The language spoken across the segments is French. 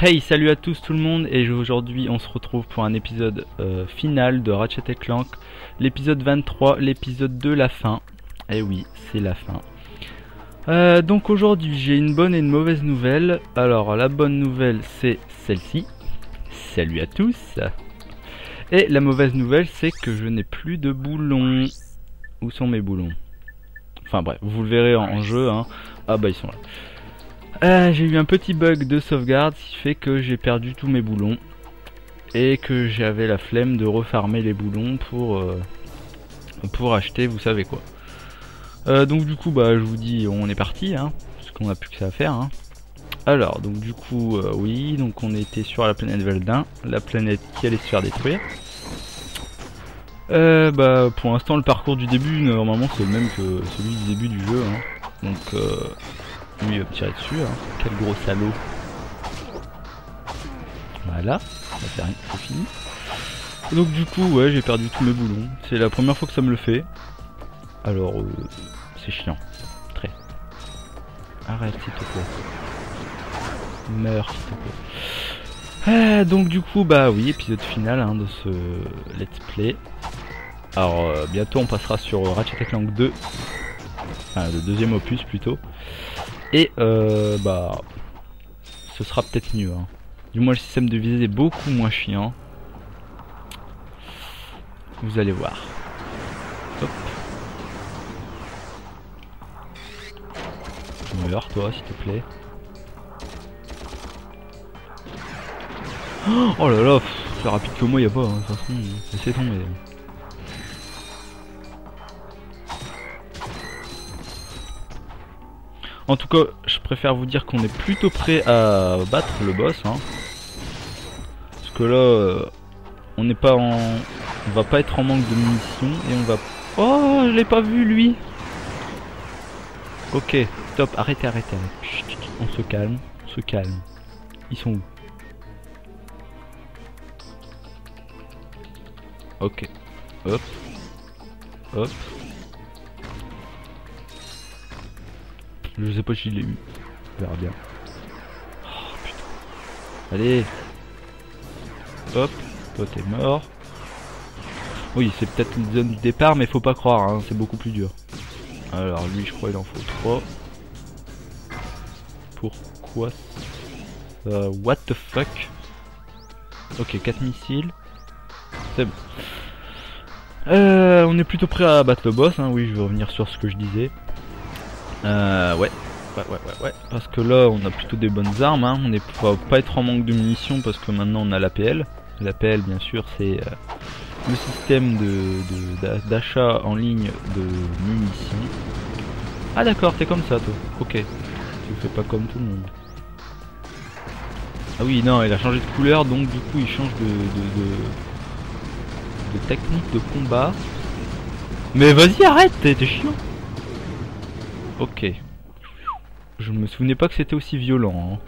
Hey, salut à tous tout le monde et aujourd'hui on se retrouve pour un épisode euh, final de Ratchet Clank, l'épisode 23, l'épisode de la fin. Eh oui, c'est la fin. Euh, donc aujourd'hui j'ai une bonne et une mauvaise nouvelle. Alors la bonne nouvelle c'est celle-ci. Salut à tous. Et la mauvaise nouvelle c'est que je n'ai plus de boulons. Où sont mes boulons? Enfin bref, vous le verrez en, en jeu. Hein. Ah bah ils sont là. Euh, j'ai eu un petit bug de sauvegarde qui fait que j'ai perdu tous mes boulons et que j'avais la flemme de refarmer les boulons pour euh, pour acheter vous savez quoi. Euh, donc du coup bah je vous dis on est parti hein, parce qu'on a plus que ça à faire hein. Alors donc du coup oui donc on était sur la planète Veldin, la planète qui allait se faire détruire. bah pour l'instant le parcours du début normalement c'est le même que celui du début du jeu hein. donc lui il va me tirer dessus, hein. quel gros salaud. Voilà, c'est fini. donc du coup, ouais, j'ai perdu tous mes boulons. C'est la première fois que ça me le fait. Alors, euh, c'est chiant. Très. Arrête s'il te plaît. Meurs s'il te plaît. Ah, donc du coup, bah oui, épisode final hein, de ce let's play. Alors, euh, bientôt on passera sur Ratchet Clank 2. Enfin, le deuxième opus plutôt. Et euh, bah ce sera peut-être mieux. Hein. Du moins le système de visée est beaucoup moins chiant. Vous allez voir. Hop. Meurs toi s'il te plaît. Oh là là, plus rapide que moi y a pas, hein, de toute façon, laissez tomber. En tout cas, je préfère vous dire qu'on est plutôt prêt à battre le boss. Hein. Parce que là, euh, on n'est pas en... On va pas être en manque de munitions et on va... Oh, je l'ai pas vu lui Ok, arrêtez, arrêtez, arrêtez. on se calme, on se calme. Ils sont où? Ok. Hop. Hop. Je sais pas si je l'ai eu. On verra bien. Oh putain. Allez. Hop. Toi t'es mort. Oui, c'est peut-être une zone du départ, mais faut pas croire, hein, c'est beaucoup plus dur. Alors lui, je crois il en faut 3. Pourquoi What the fuck? Ok, 4 missiles. C'est bon. Euh, on est plutôt prêt à battre le boss, hein. oui, je vais revenir sur ce que je disais. Euh, ouais. Ouais, ouais, ouais, ouais. Parce que là, on a plutôt des bonnes armes. Hein. On ne va pas être en manque de munitions parce que maintenant on a l'APL. L'APL, bien sûr, c'est euh, le système d'achat de, en ligne de munitions. Ah d'accord, t'es comme ça, toi. Ok. Tu fais pas comme tout le monde. Ah oui, non, il a changé de couleur, donc du coup, il change de, de, de technique de combat. Mais vas-y, arrête, t'es chiant. Ok. Je me souvenais pas que c'était aussi violent. Hein.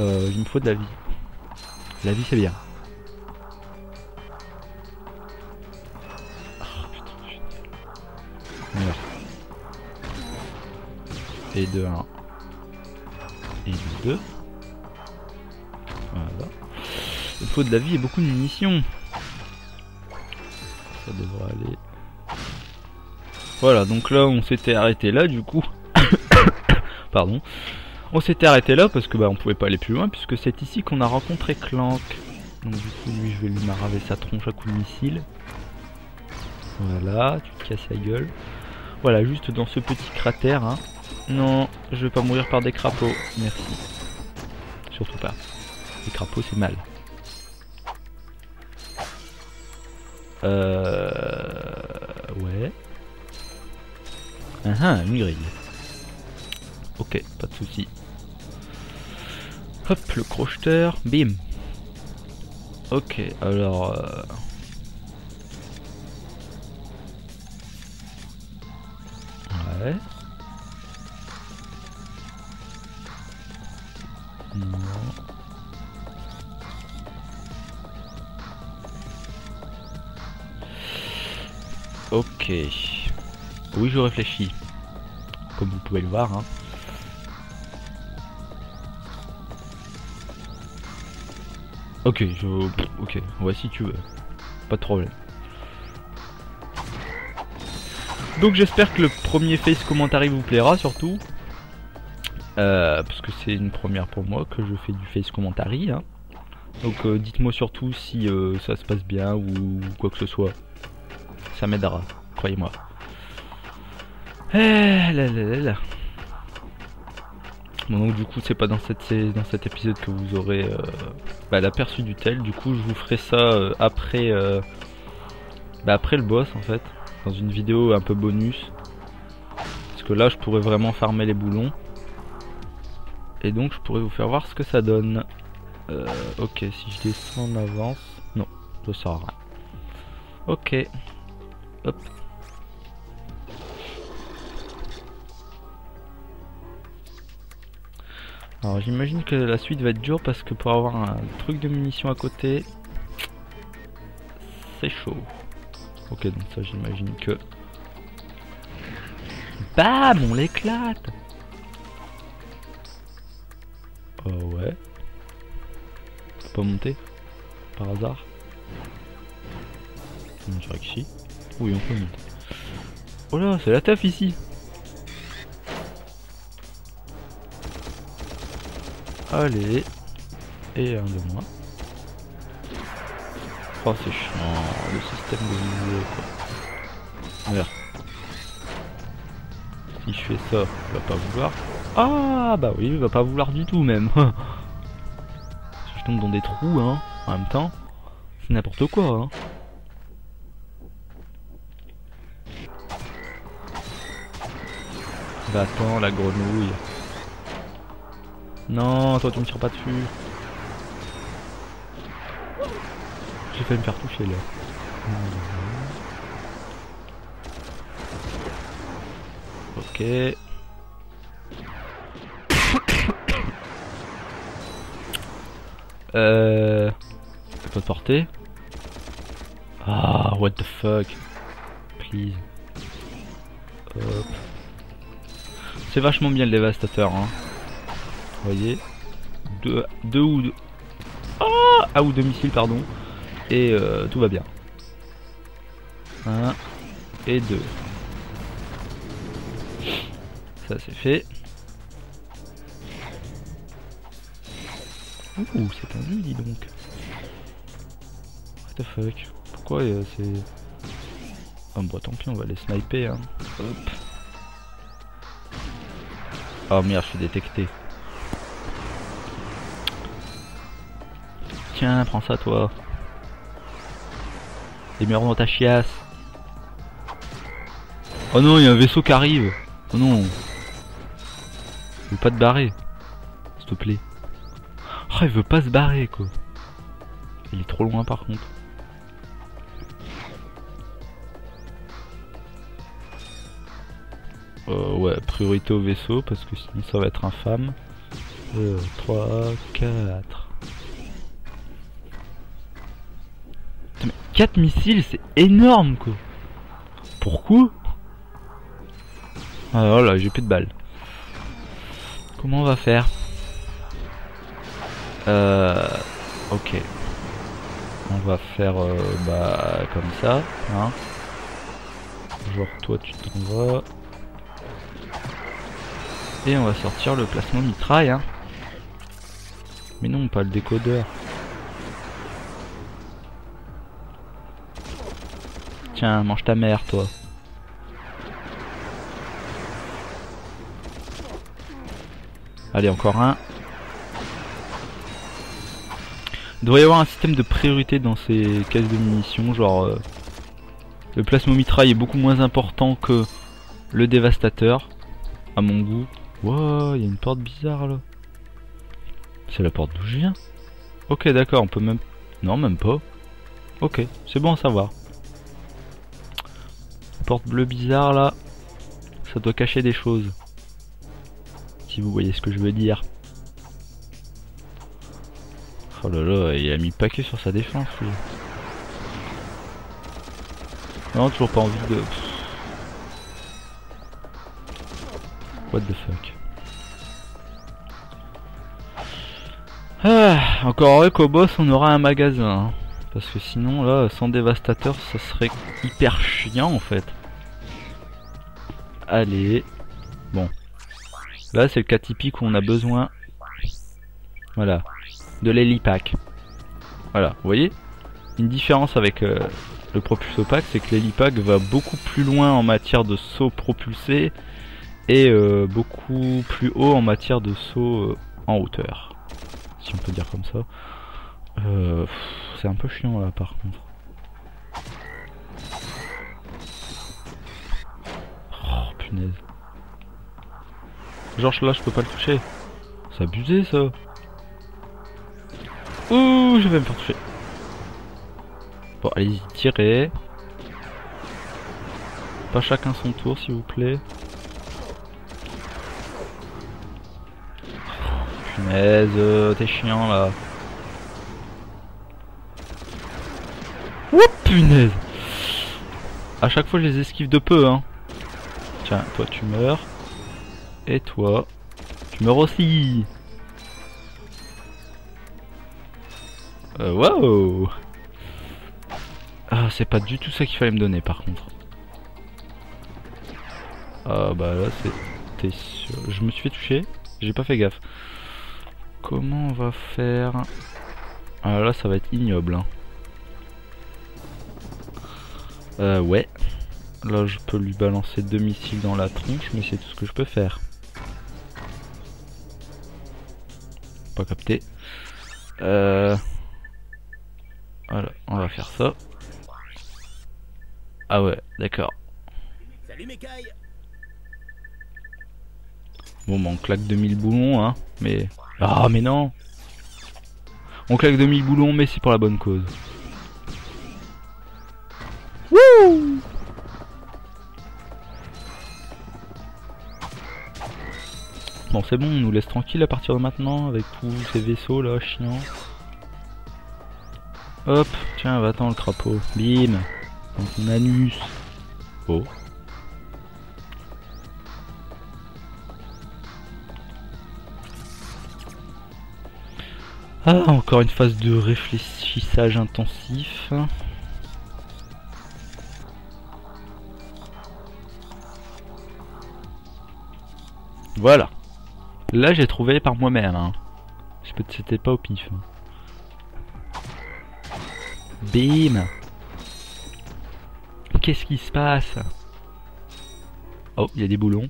Euh, il me faut de la vie. La vie c'est bien. Oh, putain, Merde. Et de 1. Et de 2. Voilà. Il faut de la vie et beaucoup de munitions. Ça devrait aller. Voilà, donc là on s'était arrêté là du coup. Pardon. On s'était arrêté là parce que bah on pouvait pas aller plus loin puisque c'est ici qu'on a rencontré Clank. Donc du coup lui je vais lui maraver sa tronche à coups de missile. Voilà, tu te casses la gueule. Voilà, juste dans ce petit cratère. Hein. Non, je vais pas mourir par des crapauds. Merci. Surtout pas. Les crapauds c'est mal. Euh... Ouais. Ah ah, une grille. Ok, pas de souci. Hop, le crocheteur, bim. Ok, alors... Euh... Ouais. Non. Ok. Oui, je réfléchis. Comme vous pouvez le voir. Hein. Ok, je... Ok, ouais, si tu veux. Pas de problème. Donc j'espère que le premier face commentary vous plaira surtout. Euh, parce que c'est une première pour moi que je fais du face commentary. Hein. Donc euh, dites-moi surtout si euh, ça se passe bien ou quoi que ce soit. Ça m'aidera, croyez-moi. Eh là là là Bon, donc du coup c'est pas dans cet épisode que vous aurez bah, l'aperçu du tel. Du coup je vous ferai ça après bah, après le boss en fait dans une vidéo un peu bonus. Parce que là, je pourrais vraiment farmer les boulons. Et donc, je pourrais vous faire voir ce que ça donne. Euh, ok, si je descends en avance... Non, ça sert à rien. Ok. Hop. Alors j'imagine que la suite va être dure parce que pour avoir un truc de munitions à côté, c'est chaud. Ok, donc ça j'imagine que... BAM On l'éclate Oh ouais. Faut pas monter Par hasard Je dirais que si. Oui, on peut monter. Oh là, c'est la taf ici Allez. Et un de moins. Oh c'est chiant, le système de visée quoi. Merde. Si je fais ça, il va pas vouloir. Ah bah oui, il va pas vouloir du tout même. je tombe dans des trous hein, en même temps, c'est n'importe quoi hein. Bah attends la grenouille. Non, toi tu me tires pas dessus. J'ai failli me faire toucher là. Ok. euh... Pas de portée. Ah, what the fuck. Please. Hop. C'est vachement bien le dévastateur, hein. Vous voyez deux, deux ou deux... Ah, ah ou deux missiles, pardon et euh, tout va bien. 1 et 2. Ça c'est fait. Ouh, c'est tendu, dis donc. What the fuck? Pourquoi euh, c'est... Oh bah tant pis, on va les sniper. Hein. Hop. Oh merde, je suis détecté. Tiens, prends ça toi. Et meurs dans ta chiasse. Oh non, il y a un vaisseau qui arrive. Oh non. Il veut pas te barrer. S'il te plaît. Oh, il veut pas se barrer, quoi. Il est trop loin, par contre. Euh, ouais, priorité au vaisseau, parce que sinon ça va être infâme. 3, 4. 4 missiles, c'est énorme quoi. Pourquoi Ah là, j'ai plus de balles. Comment on va faire Euh... Ok. On va faire euh, bah comme ça, hein. Genre toi tu t'en vas. Et on va sortir le placement mitraille, hein. Mais non, pas le décodeur. Tiens, mange ta mère, toi. Allez, encore un. Il doit y avoir un système de priorité dans ces caisses de munitions, genre... Euh, le plasmomitraille est beaucoup moins important que le dévastateur, à mon goût. Wow, il y a une porte bizarre là. C'est la porte d'où je viens? Ok, d'accord, on peut même... Non, même pas. Ok, c'est bon à savoir porte bleue bizarre là, ça doit cacher des choses. Si vous voyez ce que je veux dire. Oh là là, il a mis paquet sur sa défense lui. Non, toujours pas envie de... What the fuck Ah, encore heureux qu'au boss on aura un magasin. hein. Parce que sinon là, sans dévastateur, ça serait hyper chiant en fait. Allez. Bon. Là c'est le cas typique où on a besoin. Voilà. De l'hélipack. Voilà, vous voyez? Une différence avec euh, le propulso pack, c'est que l'hélipack va beaucoup plus loin en matière de saut propulsé et euh, beaucoup plus haut en matière de saut euh, en hauteur. Si on peut dire comme ça. C'est un peu chiant là par contre. Oh punaise. Genre là je peux pas le toucher. C'est abusé ça. Ouh, je vais me faire toucher. Bon, allez-y, tirez. Pas chacun son tour, s'il vous plaît. Punaise, euh, t'es chiant là. Ouh, punaise. À chaque fois, je les esquive de peu, hein. Toi, tu meurs. Et toi, tu meurs aussi. Euh, wow Ah, c'est pas du tout ça qu'il fallait me donner par contre. Ah bah là c'était sûr. Je me suis fait toucher, j'ai pas fait gaffe. Comment on va faire? Ah là ça va être ignoble. Hein. Euh ouais. Là je peux lui balancer deux missiles dans la tronche mais c'est tout ce que je peux faire. Pas capté. Euh... Voilà, on va faire ça. Ah ouais, d'accord. Bon, bah, on claque 2000 boulons, hein. Mais. Ah, mais non On claque 2000 boulons, mais c'est pour la bonne cause. Wouh Bon, c'est bon, on nous laisse tranquille à partir de maintenant avec tous ces vaisseaux là, chiants. Hop, tiens, va-t'en le crapaud. Bim Dans ton anus. Oh. Ah, encore une phase de réfléchissage intensif. Voilà. Là, j'ai trouvé par moi-même. Hein. C'était pas au pif. Bim Qu'est-ce qui se passe? Oh, il y a des boulons.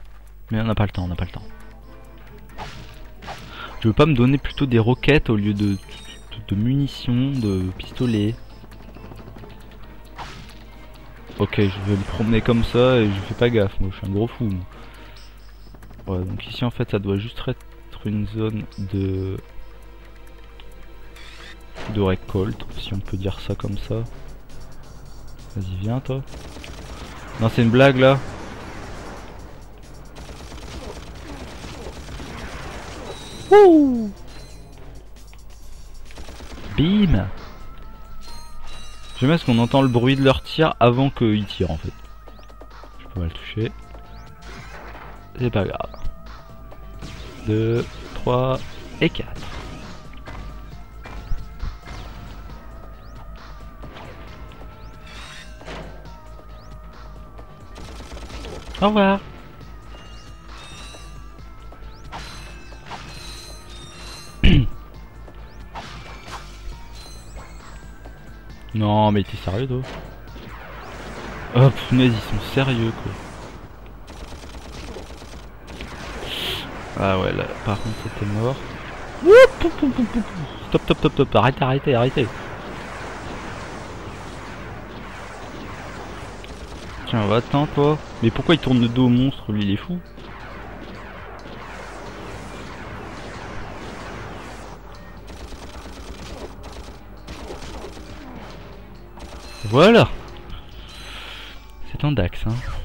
Mais on n'a pas le temps, on n'a pas le temps. Je veux pas me donner plutôt des roquettes au lieu de, munitions, de pistolets. Ok, je vais me promener comme ça et je fais pas gaffe, moi je suis un gros fou. Donc ici en fait ça doit juste être une zone de de récolte, si on peut dire ça comme ça. Vas-y, viens toi. Non, c'est une blague là. Wouh Bim J'aime bien ce qu'on entend le bruit de leur tir avant qu'ils tirent en fait. Je peux pas le toucher. C'est pas grave. 2, 3 et 4. Au revoir. non mais t'es sérieux toi? Oh punaise ils sont sérieux quoi. Ah ouais là par contre c'était mort. Stop stop stop stop arrêtez arrêtez arrêtez. Tiens va-t'en toi. Mais pourquoi il tourne le dos au monstre lui il est fou Voilà C'est un Dax hein.